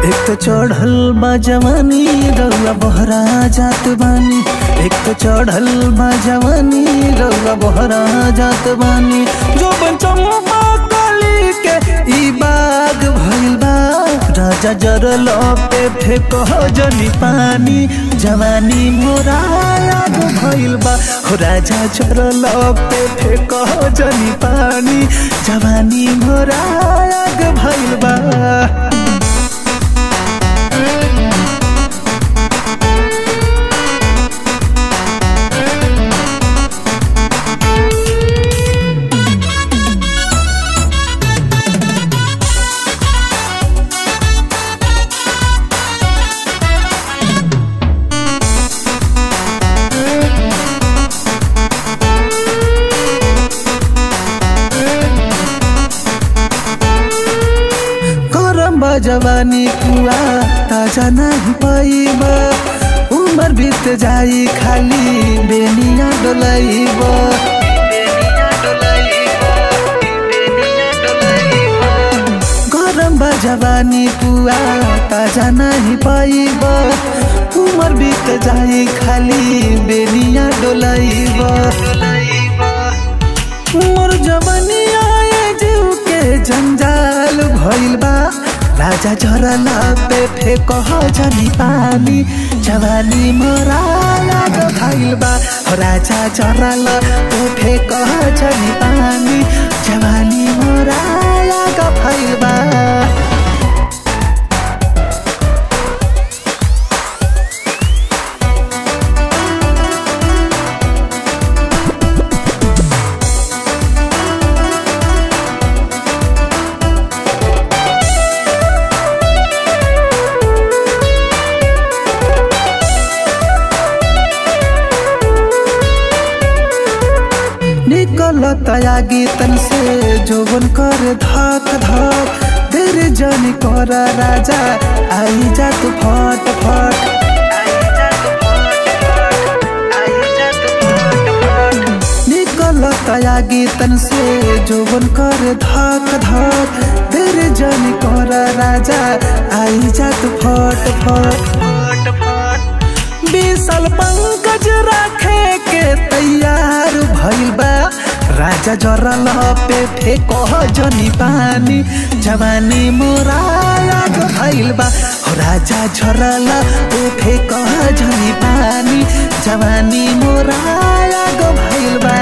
तो चढ़ल बा जवानी, रउआ बहरा जात बानी। एक तो चढ़ल बा जवानी, रउआ बहरा जात बानी। जो चंपा कली के, ई बाग भइल बा। राजा जरल पे फेक जनी पानी। जवानी मोरा याद भइल बा। हो राजा जरल पे फेक जनी पानी। जवानी मोरा याद भइल बा। जवानी कुआ ताज़ा नहीं पाइब। उमर बीत जाई खाली बेनिया डोलाइब। गरम बा जवानी कुआ ताज़ा नहीं पाइब। उमर बीत जाई खाली बेनिया डोलाइब। मोर जवानी आए जीव के जंजाल भइल बा। राजा झरला पे फेक जनी पानी। जवानी मोरा याद भइल बा। हो राजा झरला पे फेक जनी पानी। निकल तयागी तन से जोबन कर धक धक। तेरे जन कर राजा, आई जा तू फट फट। निकल तयागी तन से जोबन कर धक धक। तेरे जन कर राजा, आई जा तू फट फट। विशाल पंकज राखे के तैयार बा। राजा जरल पे फेक जनी पानी जवानी मोरा याद बा। हो राजा झरल पे फेक जनी पानी जवानी मोरा याद बा।